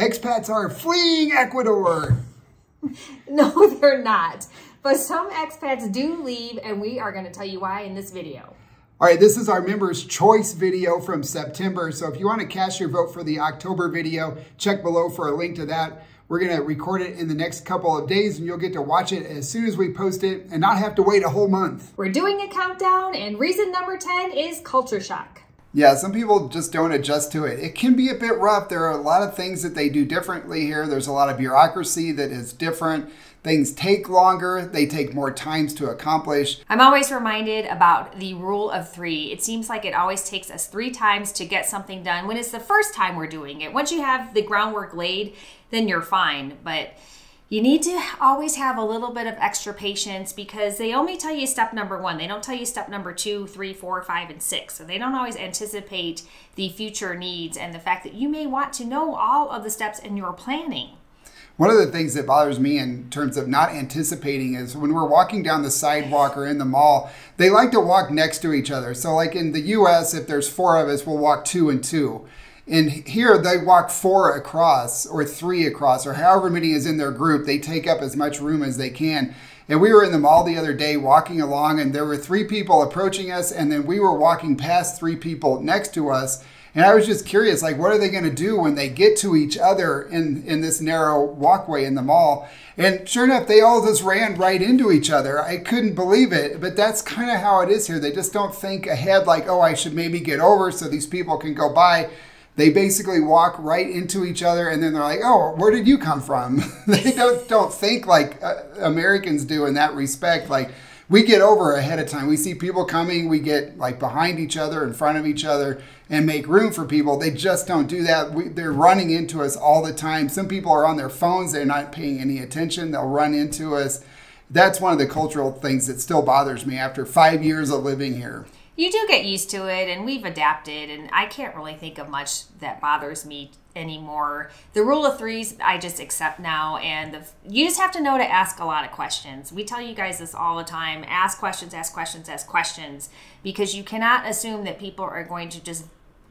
Expats are fleeing Ecuador. no, they're not. But some expats do leave, and we are going to tell you why in this video. All right, this is our members' choice video from September. So if you want to cast your vote for the October video, check below for a link to that. We're going to record it in the next couple of days and you'll get to watch it as soon as we post it and not have to wait a whole month. We're doing a countdown and reason number 10 is culture shock. Yeah, some people just don't adjust to it. It can be a bit rough. There are a lot of things that they do differently here. There's a lot of bureaucracy that is different. Things take longer, they take more times to accomplish. I'm always reminded about the rule of three. It seems like it always takes us three times to get something done when it's the first time we're doing it. Once you have the groundwork laid, then you're fine. But you need to always have a little bit of extra patience because they only tell you step number one. They don't tell you step number two, three, four, five, and six. So they don't always anticipate the future needs and the fact that you may want to know all of the steps in your planning. One of the things that bothers me in terms of not anticipating is when we're walking down the sidewalk or in the mall, they like to walk next to each other. So, like in the US, if there's four of us, we'll walk two and two. And here they walk four across or three across or however many is in their group. They take up as much room as they can. And we were in the mall the other day walking along, and there were three people approaching us, and then we were walking past three people next to us and I was just curious, like, what are they going to do when they get to each other in, in this narrow walkway in the mall? And sure enough, they all just ran right into each other. I couldn't believe it, but that's kind of how it is here. They just don't think ahead, like, oh, I should maybe get over so these people can go by. They basically walk right into each other, and then they're like, "Oh, where did you come from?" they don't don't think like uh, Americans do in that respect. Like, we get over ahead of time. We see people coming, we get like behind each other, in front of each other, and make room for people. They just don't do that. We, they're running into us all the time. Some people are on their phones, they're not paying any attention, they'll run into us. That's one of the cultural things that still bothers me after five years of living here you do get used to it and we've adapted and i can't really think of much that bothers me anymore. The rule of threes i just accept now and the, you just have to know to ask a lot of questions. We tell you guys this all the time ask questions ask questions ask questions because you cannot assume that people are going to just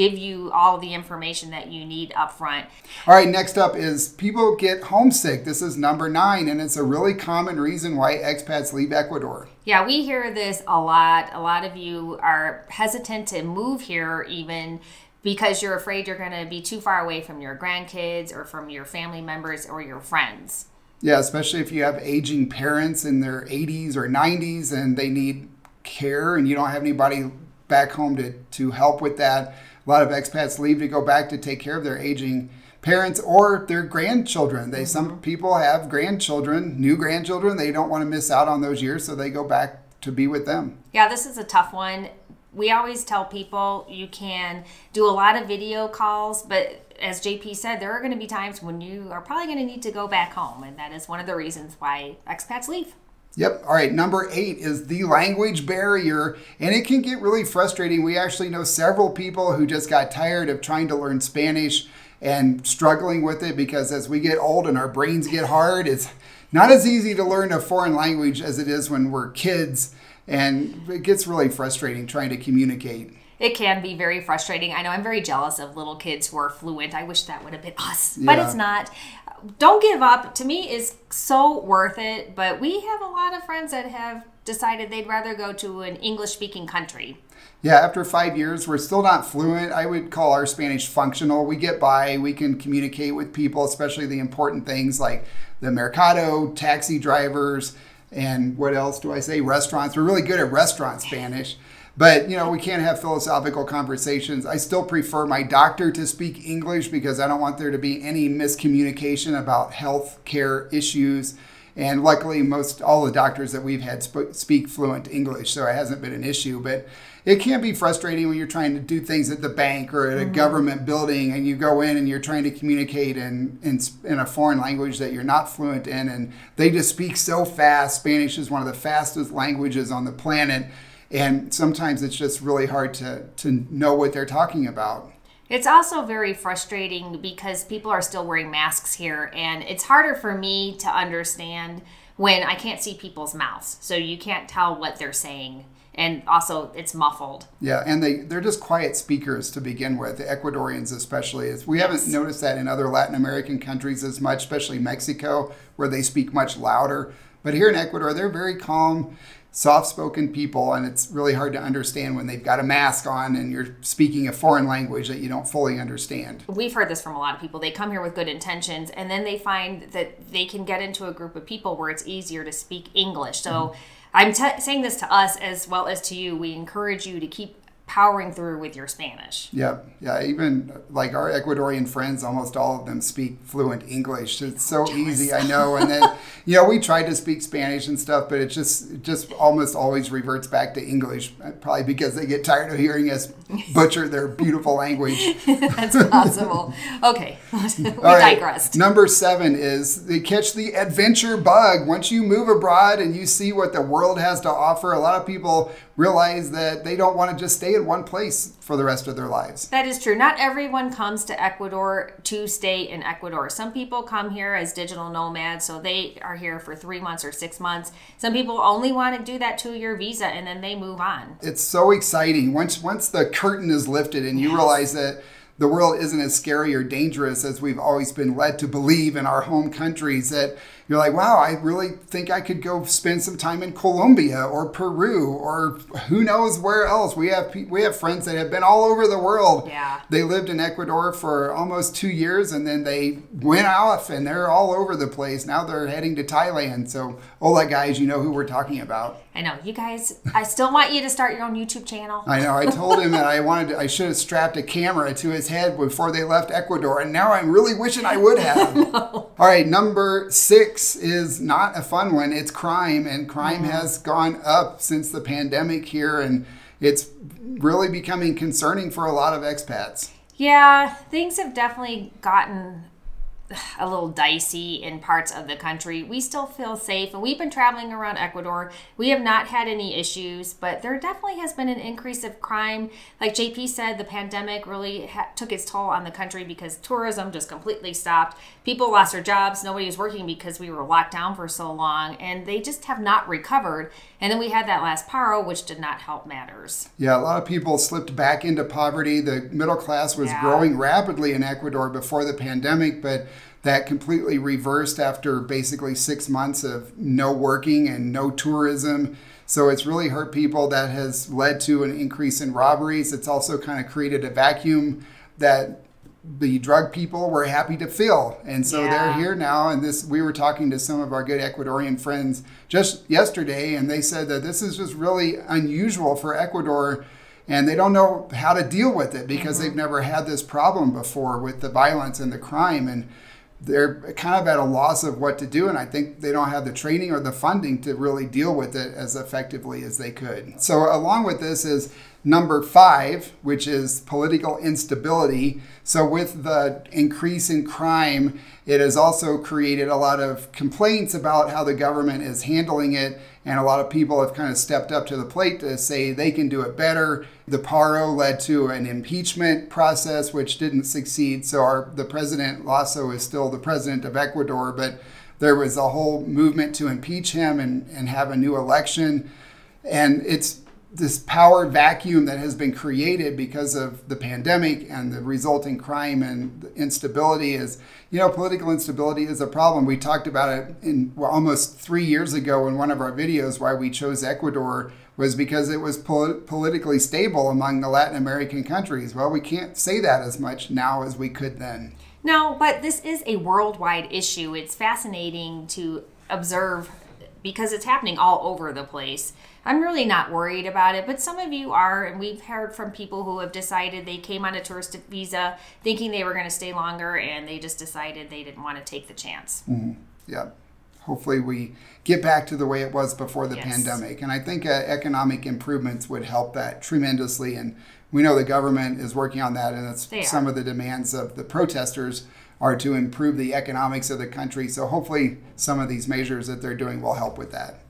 give you all the information that you need up front. All right, next up is people get homesick. This is number nine, and it's a really common reason why expats leave Ecuador. Yeah, we hear this a lot. A lot of you are hesitant to move here even because you're afraid you're going to be too far away from your grandkids or from your family members or your friends. Yeah, especially if you have aging parents in their 80s or 90s and they need care and you don't have anybody back home to, to help with that a lot of expats leave to go back to take care of their aging parents or their grandchildren. They mm-hmm. some people have grandchildren, new grandchildren. They don't want to miss out on those years, so they go back to be with them. Yeah, this is a tough one. We always tell people you can do a lot of video calls, but as JP said, there are going to be times when you are probably going to need to go back home, and that is one of the reasons why expats leave. Yep. All right. Number eight is the language barrier, and it can get really frustrating. We actually know several people who just got tired of trying to learn Spanish and struggling with it because as we get old and our brains get hard, it's not as easy to learn a foreign language as it is when we're kids, and it gets really frustrating trying to communicate it can be very frustrating. I know I'm very jealous of little kids who are fluent. I wish that would have been us, yeah. but it's not don't give up. To me is so worth it. But we have a lot of friends that have decided they'd rather go to an english speaking country. Yeah after five years we're still not fluent. I would call our spanish functional. We get by. We can communicate with people especially the important things like the mercado taxi drivers and what else do i say? Restaurants. We're really good at restaurant spanish but, you know, we can't have philosophical conversations. I still prefer my doctor to speak English because I don't want there to be any miscommunication about health care issues. And luckily, most all the doctors that we've had sp- speak fluent English, so it hasn't been an issue. But it can be frustrating when you're trying to do things at the bank or at a mm-hmm. government building and you go in and you're trying to communicate in, in, in a foreign language that you're not fluent in and they just speak so fast spanish is one of the fastest languages on the planet and sometimes it's just really hard to to know what they're talking about. It's also very frustrating because people are still wearing masks here, and it's harder for me to understand when I can't see people's mouths. So you can't tell what they're saying. and also it's muffled. Yeah, and they they're just quiet speakers to begin with. The Ecuadorians especially. We haven't noticed that in other Latin American countries as much, especially Mexico, where they speak much louder. But here in Ecuador, they're very calm soft spoken people, and it's really hard to understand when they've got a mask on and you're speaking a foreign language that you don't fully understand. We've heard this from a lot of people. They come here with good intentions, and then they find that they can get into a group of people where it's easier to speak English. So mm-hmm. I'm t- saying this to us as well as to you. We encourage you to keep powering through with your Spanish. Yeah, yeah. Even like our Ecuadorian friends, almost all of them speak fluent English. It's so easy, I know. And then, you know, we tried to speak Spanish and stuff, but it just it just almost always reverts back to English. Uh, probably because they get tired of hearing us butcher their beautiful language. That's possible. Okay, we digressed. Number seven is they catch the adventure bug. Once you move abroad and you see what the world has to offer, a lot of people realize that they don't want to just stay in one place for the rest of their lives. That is true. Not everyone comes to Ecuador to stay in Ecuador. Some people come here as digital nomads, so they are here for three months or six months. Some people only want to do that two year visa and then they move on. It's so exciting. Once once the curtain is lifted and you yes. realize that the world isn't as scary or dangerous as we've always been led to believe in our home countries that you're like, wow, I really think I could go spend some time in Colombia or Peru or who knows where else. We have we have friends that have been all over the world. Yeah. They lived in Ecuador for almost two years and then they went off and they're all over the place. Now they're heading to Thailand. So all that guys, you know who we're talking about. I know you guys. I still want you to start your own YouTube channel. I know. I told him that I wanted. To, I should have strapped a camera to his head before they left Ecuador, and now I'm really wishing I would have. no. All right, number six is not a fun one. It's crime, and crime mm-hmm. has gone up since the pandemic here, and it's really becoming concerning for a lot of expats. Yeah, things have definitely gotten a little dicey in parts of the country. We still feel safe, and we've been traveling around Ecuador. We have not had any issues, but there definitely has been an increase of crime. Like JP said, the pandemic really ha- took its toll on the country because tourism just completely stopped. People lost their jobs. Nobody was working because we were locked down for so long, and they just have not recovered. And then we had that last paro, which did not help matters. Yeah, a lot of people slipped back into poverty. The middle class was yeah. growing rapidly in Ecuador before the pandemic, but that completely reversed after basically six months of no working and no tourism. So it's really hurt people. That has led to an increase in robberies. It's also kind of created a vacuum that the drug people were happy to fill. And so yeah. they're here now. And this, we were talking to some of our good Ecuadorian friends just yesterday, and they said that this is just really unusual for Ecuador. And they don't know how to deal with it because mm-hmm. they've never had this problem before with the violence and the crime. And they're kind of at a loss of what to do. And I think they don't have the training or the funding to really deal with it as effectively as they could. So, along with this is number five, which is political instability. So, with the increase in crime, it has also created a lot of complaints about how the government is handling it and a lot of people have kind of stepped up to the plate to say they can do it better. The Paro led to an impeachment process, which didn't succeed. So our, the president, Lasso, is still the president of Ecuador, but there was a whole movement to impeach him and, and have a new election. And it's this power vacuum that has been created because of the pandemic and the resulting crime and instability is you know political instability is a problem. We talked about it in well, almost three years ago in one of our videos why we chose ecuador was because it was pol- politically stable among the latin american countries. Well we can't say that as much now as we could then. No but this is a worldwide issue. It's fascinating to observe because it's happening all over the place I'm really not worried about it, but some of you are, and we've heard from people who have decided they came on a tourist visa thinking they were going to stay longer, and they just decided they didn't want to take the chance. Mm-hmm. Yeah. Hopefully, we get back to the way it was before the yes. pandemic. And I think uh, economic improvements would help that tremendously. And we know the government is working on that, and it's some of the demands of the protesters are to improve the economics of the country. So hopefully, some of these measures that they're doing will help with that.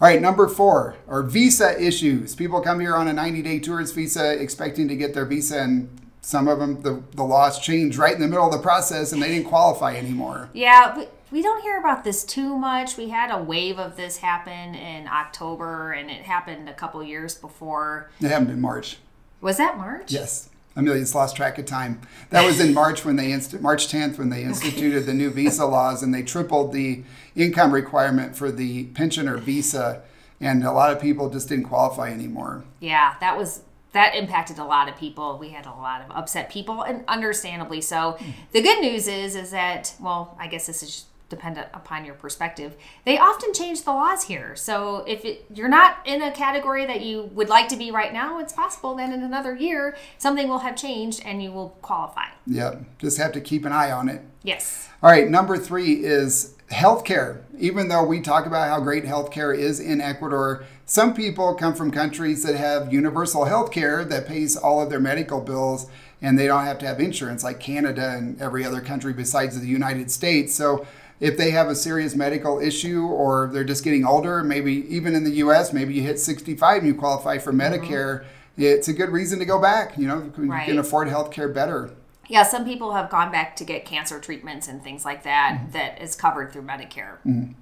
All right, number four are visa issues. People come here on a 90 day tourist visa expecting to get their visa, and some of them, the, the laws changed right in the middle of the process and they didn't qualify anymore. Yeah, we don't hear about this too much. We had a wave of this happen in October, and it happened a couple years before. It happened in March. Was that March? Yes. Amelia's lost track of time. That was in March when they inst- March 10th when they instituted the new visa laws and they tripled the income requirement for the pensioner visa, and a lot of people just didn't qualify anymore. Yeah, that was that impacted a lot of people. We had a lot of upset people, and understandably so. Mm. The good news is, is that well, I guess this is dependent upon your perspective. They often change the laws here, so if it, you're not in a category that you would like to be right now, it's possible that in another year something will have changed and you will qualify. Yep. Just have to keep an eye on it. Yes. All right, number three is healthcare. Even though we talk about how great healthcare is in Ecuador, some people come from countries that have universal healthcare that pays all of their medical bills and they don't have to have insurance like Canada and every other country besides the United States. So if they have a serious medical issue or they're just getting older, maybe even in the US, maybe you hit 65 and you qualify for Medicare, it's a good reason to go back. You know, you Right. can afford healthcare better. Yeah, some people have gone back to get cancer treatments and things like that Mm-hmm. that is covered through Medicare.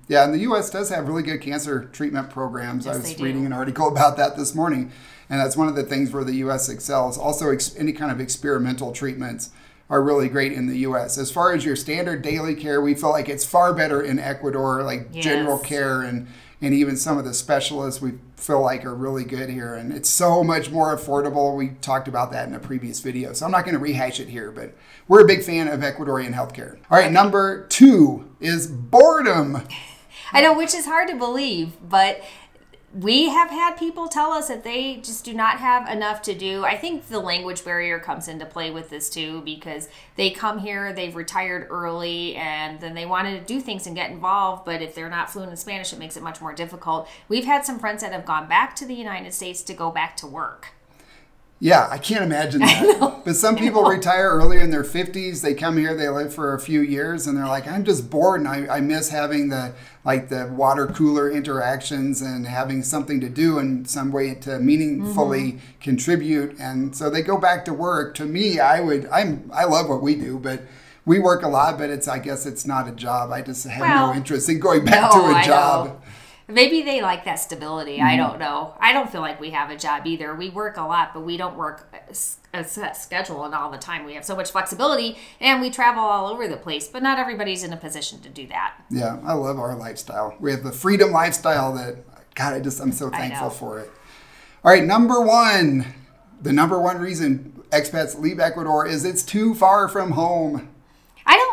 Yeah, and the U.S. does have really good cancer treatment programs. I was reading an article about that this morning, and that's one of the things where the U.S. excels. Also, ex- any kind of experimental treatments are really great in the U.S. As far as your standard daily care, we feel like it's far better in Ecuador, like general care and and even some of the specialists we feel like are really good here, and it's so much more affordable. We talked about that in a previous video, so I'm not going to rehash it here, but we're a big fan of Ecuadorian healthcare. All right, number two is boredom. I know, which is hard to believe, but we have had people tell us that they just do not have enough to do. I think the language barrier comes into play with this too because they come here, they've retired early, and then they want to do things and get involved. But if they're not fluent in Spanish, it makes it much more difficult. We've had some friends that have gone back to the United States to go back to work. Yeah, I can't imagine that. But some people retire earlier in their 50s. They come here, they live for a few years, and they're like, I'm just bored, and I, I miss having the like the water cooler interactions and having something to do in some way to meaningfully contribute. And so they go back to work. To me, I would, I'm, I love what we do, but we work a lot. But it's, I guess, it's not a job. I just have Well, no interest in going back No, to a I job. know. Maybe they like that stability. I mm-hmm. don't know. I don't feel like we have a job either. We work a lot, but we don't work a set schedule and all the time. We have so much flexibility and we travel all over the place, but not everybody's in a position to do that. Yeah, I love our lifestyle. We have the freedom lifestyle that, God, I just, I'm so thankful for it. All right, number one, the number one reason expats leave Ecuador is it's too far from home.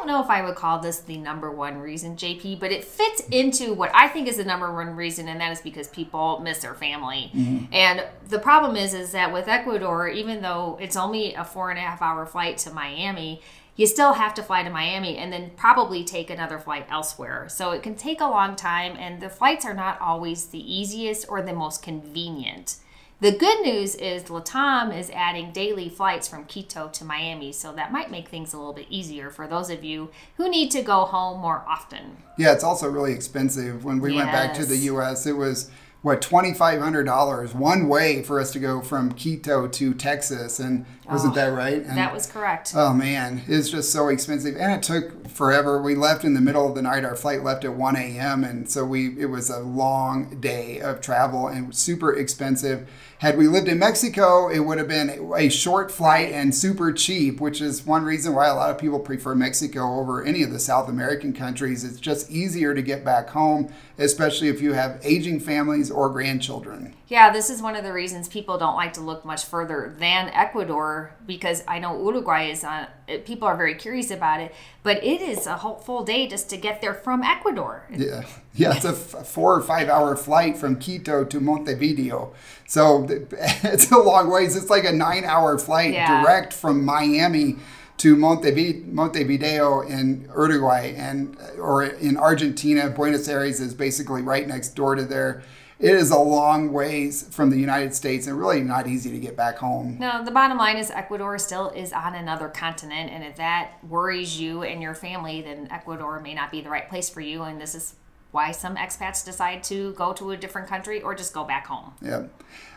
Don't know if I would call this the number one reason, JP, but it fits into what I think is the number one reason, and that is because people miss their family. Mm-hmm. And the problem is, is that with Ecuador, even though it's only a four and a half hour flight to Miami, you still have to fly to Miami and then probably take another flight elsewhere. So it can take a long time, and the flights are not always the easiest or the most convenient. The good news is Latam is adding daily flights from Quito to Miami, so that might make things a little bit easier for those of you who need to go home more often. Yeah, it's also really expensive. When we went back to the U.S., it was what twenty five hundred dollars one way for us to go from Quito to Texas, and wasn't Oh, that right? And, That was correct. Oh man, it's just so expensive, and it took forever. We left in the middle of the night. Our flight left at one a.m., and so we it was a long day of travel and super expensive. Had we lived in Mexico, it would have been a short flight and super cheap, which is one reason why a lot of people prefer Mexico over any of the South American countries. It's just easier to get back home, especially if you have aging families or grandchildren. Yeah, this is one of the reasons people don't like to look much further than Ecuador because I know Uruguay is uh, on. People are very curious about it, but it is a whole full day just to get there from Ecuador. Yeah, yeah, it's a f- four or five hour flight from Quito to Montevideo. So it's a long ways. It's like a nine hour flight Yeah. direct from Miami to Montevideo in Uruguay and or in Argentina. Buenos Aires is basically right next door to there. It is a long ways from the United States and really not easy to get back home. No, the bottom line is Ecuador still is on another continent, and if that worries you and your family, then Ecuador may not be the right place for you. And this is why some expats decide to go to a different country or just go back home. Yeah.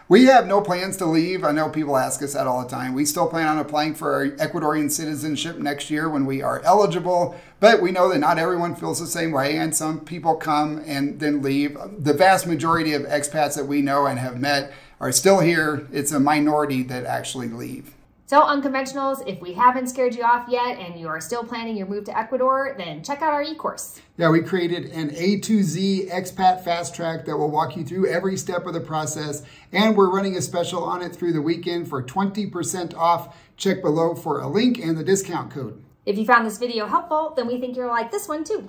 We have no plans to leave. I know people ask us that all the time. We still plan on applying for our Ecuadorian citizenship next year when we are eligible, but we know that not everyone feels the same way, and some people come and then leave. The vast majority of expats that we know and have met are still here. It's a minority that actually leave. So, unconventionals, if we haven't scared you off yet and you are still planning your move to Ecuador, then check out our e course. Yeah, we created an A to Z expat fast track that will walk you through every step of the process. And we're running a special on it through the weekend for 20% off. Check below for a link and the discount code. If you found this video helpful, then we think you'll like this one too.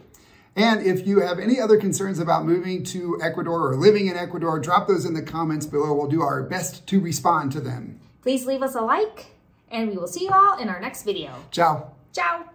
And if you have any other concerns about moving to Ecuador or living in Ecuador, drop those in the comments below. We'll do our best to respond to them. Please leave us a like and we will see you all in our next video. Ciao. Ciao.